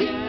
again.